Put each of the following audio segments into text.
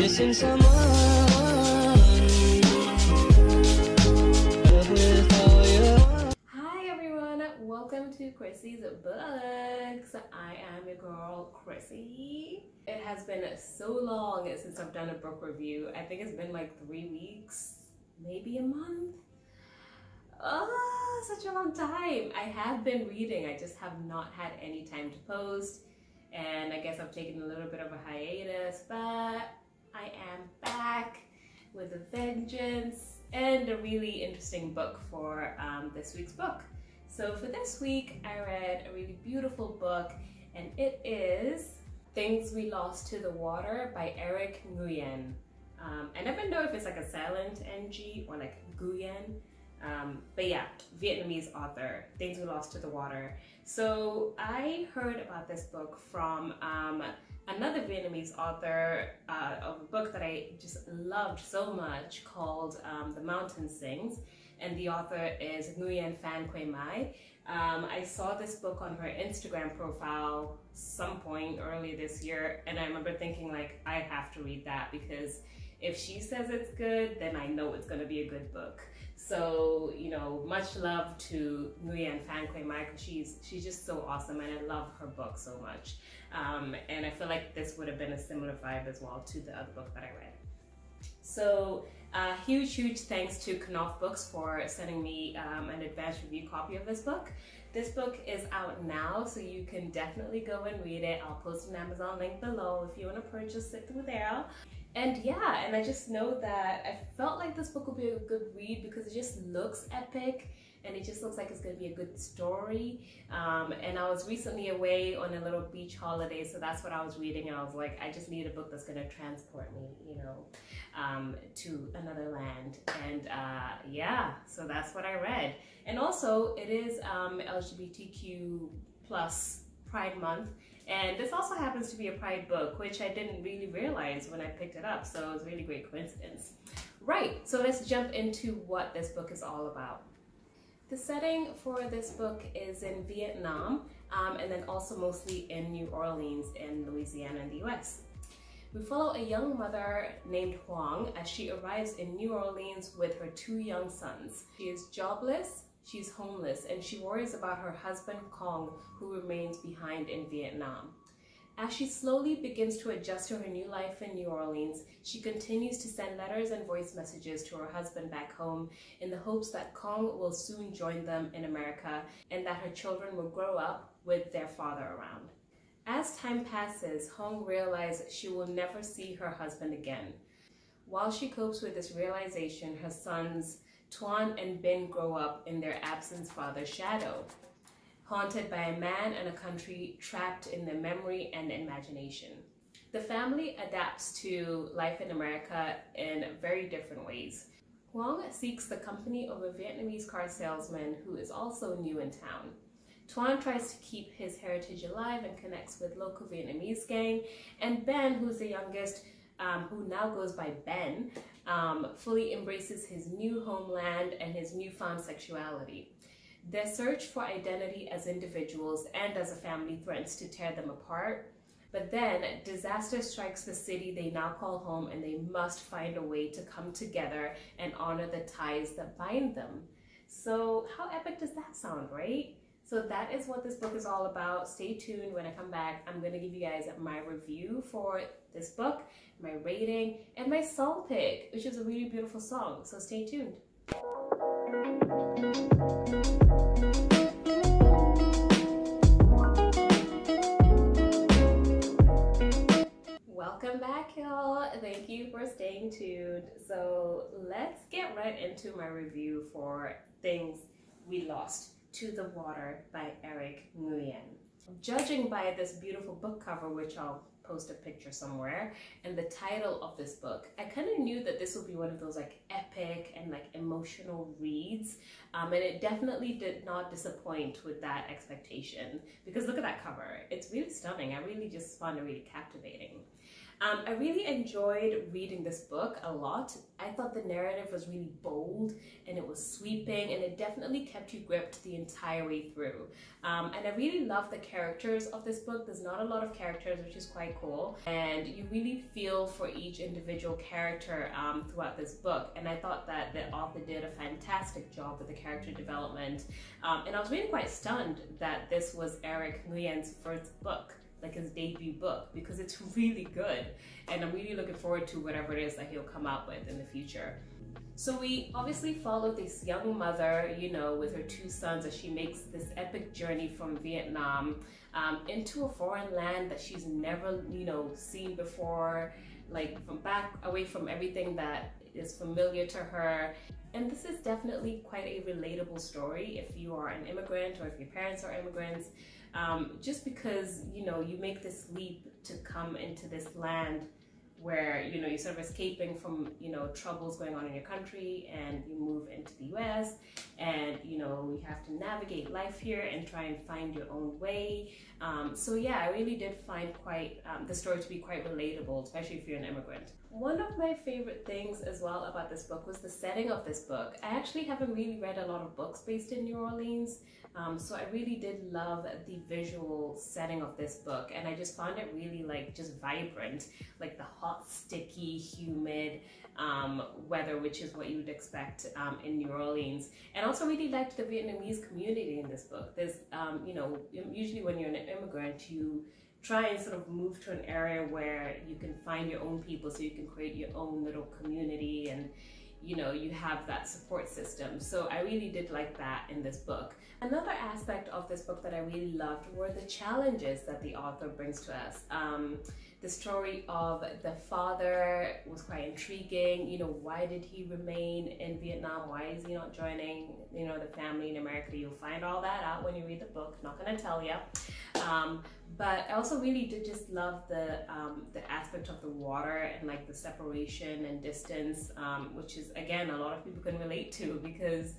missing someone. Hi everyone, welcome to Chrissy's Books. I am your girl Chrissy. It has been so long since I've done a book review. I think it's been like three weeks, maybe a month. Oh, such a long time. I have been reading, I just have not had any time to post. And I guess I've taken a little bit of a hiatus, but I am back with a vengeance and a really interesting book for um, this week's book. So for this week, I read a really beautiful book, and it is Things We Lost to the Water by Eric Nguyen. Um, I never know if it's like a silent NG or like Nguyen, um, but yeah, Vietnamese author, Things We Lost to the Water. So I heard about this book from um, another Vietnamese author uh, of a book that I just loved so much called um, The Mountains Sing. And the author is Nguyen Phan Que Mai. Um, I saw this book on her Instagram profile some point early this year, and I remember thinking like, I have to read that because if she says it's good, then I know it's to be a good book. So, you know, much love to Nguyen Phan Que Mai she's, she's just so awesome and I love her book so much. Um, and I feel like this would have been a similar vibe as well to the other book that I read. So, uh, huge, huge thanks to Knopf Books for sending me um, an advanced review copy of this book. This book is out now, so you can definitely go and read it. I'll post an Amazon link below if you want to purchase it through there. And yeah, and I just know that I felt like this book would be a good read because it just looks epic and it just looks like it's going to be a good story. Um, and I was recently away on a little beach holiday, so that's what I was reading. And I was like, I just need a book that's going to transport me, you know, um, to another land. And uh, yeah, so that's what I read. And also, it is um, LGBTQ plus Pride Month. And this also happens to be a Pride book, which I didn't really realize when I picked it up. So it was a really great coincidence. Right, so let's jump into what this book is all about. The setting for this book is in Vietnam um, and then also mostly in New Orleans in Louisiana in the US. We follow a young mother named Huong as she arrives in New Orleans with her two young sons. She is jobless, she's homeless, and she worries about her husband Kong, who remains behind in Vietnam. As she slowly begins to adjust to her new life in New Orleans, she continues to send letters and voice messages to her husband back home in the hopes that Kong will soon join them in America and that her children will grow up with their father around. As time passes, Hong realizes she will never see her husband again. While she copes with this realization, her sons Tuan and Ben grow up in their absent father's shadow haunted by a man and a country trapped in their memory and imagination. The family adapts to life in America in very different ways. Huong seeks the company of a Vietnamese car salesman who is also new in town. Tuan tries to keep his heritage alive and connects with local Vietnamese gang, and Ben, who's the youngest, um, who now goes by Ben, um, fully embraces his new homeland and his newfound sexuality. Their search for identity as individuals and as a family threatens to tear them apart. But then disaster strikes the city they now call home, and they must find a way to come together and honor the ties that bind them. So, how epic does that sound, right? So, that is what this book is all about. Stay tuned. When I come back, I'm going to give you guys my review for this book, my rating, and my song pick, which is a really beautiful song. So, stay tuned. Welcome back, y'all. Thank you for staying tuned. So let's get right into my review for Things We Lost to the Water by Eric Nguyen. Judging by this beautiful book cover, which I'll post a picture somewhere, and the title of this book, I kind of knew that this would be one of those like epic and like emotional reads, um, and it definitely did not disappoint with that expectation because look at that cover. It's really stunning. I really just found it really captivating. Um, I really enjoyed reading this book a lot. I thought the narrative was really bold and it was sweeping and it definitely kept you gripped the entire way through. Um, and I really love the characters of this book. There's not a lot of characters, which is quite cool. And you really feel for each individual character um, throughout this book. And I thought that the author did a fantastic job with the character development. Um, and I was really quite stunned that this was Eric Nguyen's first book like his debut book because it's really good and I'm really looking forward to whatever it is that he'll come out with in the future. So we obviously follow this young mother, you know, with her two sons as she makes this epic journey from Vietnam um, into a foreign land that she's never, you know, seen before, like from back away from everything that is familiar to her. And this is definitely quite a relatable story if you are an immigrant or if your parents are immigrants um, just because you know you make this leap to come into this land where you know you're sort of escaping from you know troubles going on in your country and you move into the US and you know you have to navigate life here and try and find your own way. Um, so yeah I really did find quite um, the story to be quite relatable especially if you're an immigrant. One of my favorite things as well about this book was the setting of this book. I actually haven't really read a lot of books based in New Orleans um, so I really did love the visual setting of this book and I just found it really like just vibrant, like the hot, sticky, humid um, weather, which is what you would expect um, in New Orleans. And also really liked the Vietnamese community in this book. There's, um, you know, usually when you're an immigrant, you try and sort of move to an area where you can find your own people so you can create your own little community and you know you have that support system so i really did like that in this book Another aspect of this book that I really loved were the challenges that the author brings to us. Um, the story of the father was quite intriguing. You know, why did he remain in Vietnam? Why is he not joining, you know, the family in America? You'll find all that out when you read the book. Not gonna tell you. Um, but I also really did just love the um, the aspect of the water and like the separation and distance, um, which is again a lot of people can relate to because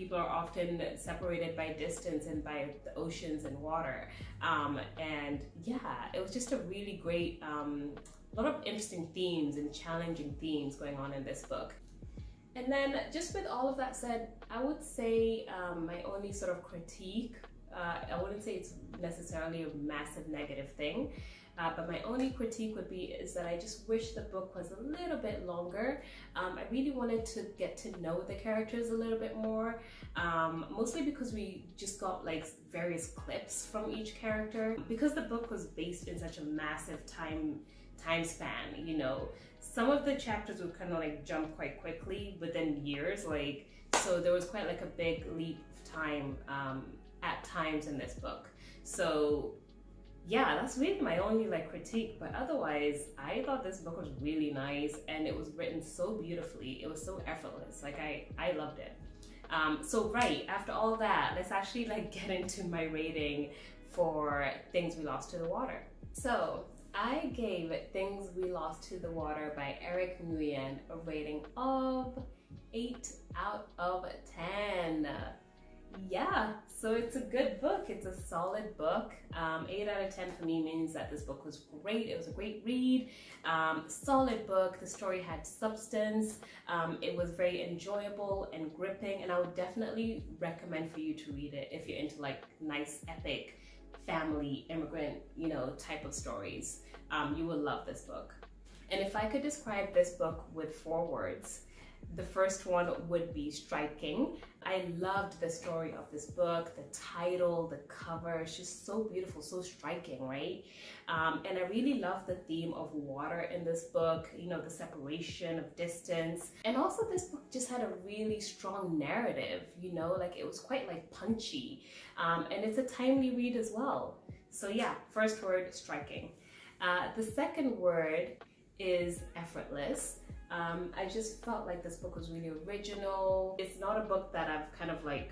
people are often separated by distance and by the oceans and water. Um, and yeah, it was just a really great, um, lot of interesting themes and challenging themes going on in this book. And then just with all of that said, I would say um, my only sort of critique, uh, I wouldn't say it's necessarily a massive negative thing, uh, but my only critique would be is that I just wish the book was a little bit longer. Um, I really wanted to get to know the characters a little bit more, um, mostly because we just got like various clips from each character. Because the book was based in such a massive time time span, you know, some of the chapters would kind of like jump quite quickly within years, like so there was quite like a big leap of time um, at times in this book. So yeah, that's really my only like critique. But otherwise, I thought this book was really nice and it was written so beautifully. It was so effortless. Like I, I loved it. Um, so right after all that, let's actually like get into my rating for Things We Lost to the Water. So I gave Things We Lost to the Water by Eric Nguyen a rating of 8 out of 10. Yeah, so it's a good book. It's a solid book. Um, 8 out of 10 for me means that this book was great. It was a great read. Um, solid book. The story had substance. Um, it was very enjoyable and gripping, and I would definitely recommend for you to read it if you're into like nice, epic, family, immigrant, you know, type of stories. Um, you will love this book. And if I could describe this book with four words, the first one would be striking. I loved the story of this book, the title, the cover. It's just so beautiful, so striking, right? Um, and I really love the theme of water in this book, you know, the separation of distance. And also this book just had a really strong narrative, you know, like it was quite like punchy. Um, and it's a timely read as well. So yeah, first word, striking. Uh, the second word is effortless. Um, I just felt like this book was really original. It's not a book that I've kind of like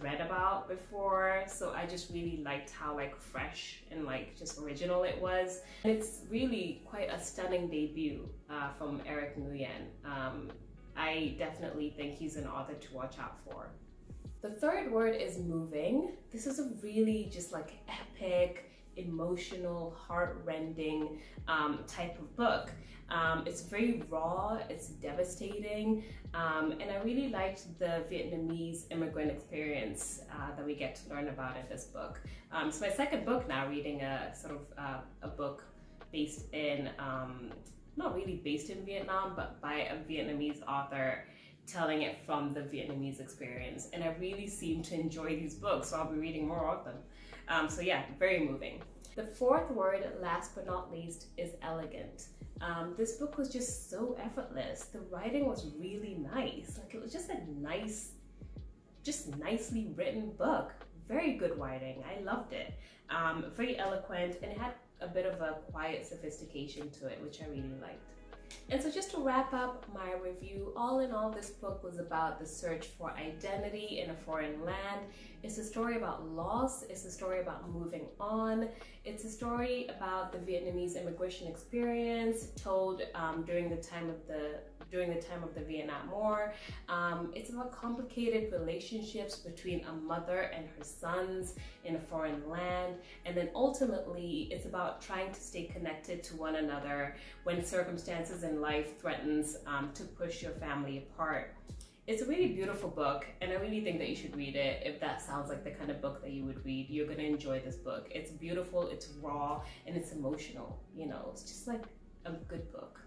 read about before so I just really liked how like fresh and like just original it was. And it's really quite a stunning debut uh, from Eric Nguyen. Um, I definitely think he's an author to watch out for. The third word is moving. This is a really just like epic, emotional, heart-rending um, type of book. Um, it's very raw, it's devastating, um, and I really liked the Vietnamese immigrant experience uh, that we get to learn about in this book. Um, it's my second book now, reading a sort of uh, a book based in, um, not really based in Vietnam, but by a Vietnamese author telling it from the Vietnamese experience. And I really seem to enjoy these books, so I'll be reading more of them. Um, so yeah, very moving. The fourth word, last but not least, is elegant. Um, this book was just so effortless. The writing was really nice. Like it was just a nice, just nicely written book. Very good writing. I loved it. Um, very eloquent and it had a bit of a quiet sophistication to it, which I really liked. And so just to wrap up my review, all in all, this book was about the search for identity in a foreign land. It's a story about loss. It's a story about moving on. It's a story about the Vietnamese immigration experience told um, during the time of the during the time of the Vietnam War. Um, it's about complicated relationships between a mother and her sons in a foreign land. And then ultimately, it's about trying to stay connected to one another when circumstances in life threatens um, to push your family apart. It's a really beautiful book, and I really think that you should read it if that sounds like the kind of book that you would read. You're gonna enjoy this book. It's beautiful, it's raw, and it's emotional. You know, it's just like a good book.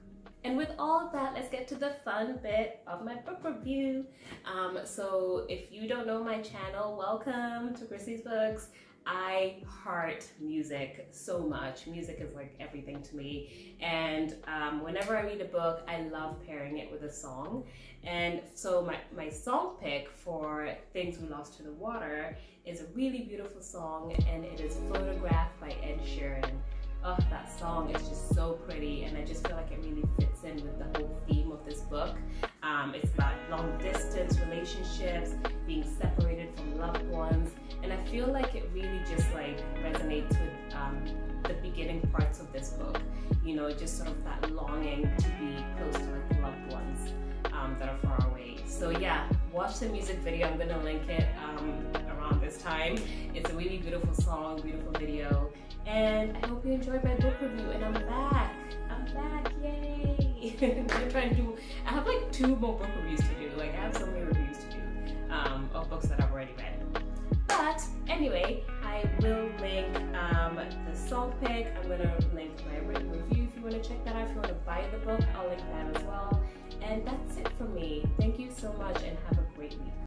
And with all of that, let's get to the fun bit of my book review. Um, so if you don't know my channel, welcome to Chrissy's Books. I heart music so much. Music is like everything to me. And um, whenever I read a book, I love pairing it with a song. And so my, my song pick for Things We Lost to the Water is a really beautiful song and it is Photograph by Ed Sheeran. Oh, that song is just so pretty and I just feel like it really fits in with the whole theme of this book. Um, it's about long distance relationships, being separated from loved ones, feel like it really just like resonates with um, the beginning parts of this book. You know, just sort of that longing to be close to like loved ones um, that are far away. So yeah, watch the music video. I'm gonna link it um, around this time. It's a really beautiful song, beautiful video. And I hope you enjoyed my book review and I'm back. I'm back, yay! I'm trying to do, I have like two more book reviews to do. Like I have so many reviews to do um, of books that I've already read. But anyway, I will link um, the song pick. I'm gonna link my written review if you wanna check that out. If you wanna buy the book, I'll link that as well. And that's it for me. Thank you so much and have a great week.